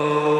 Oh.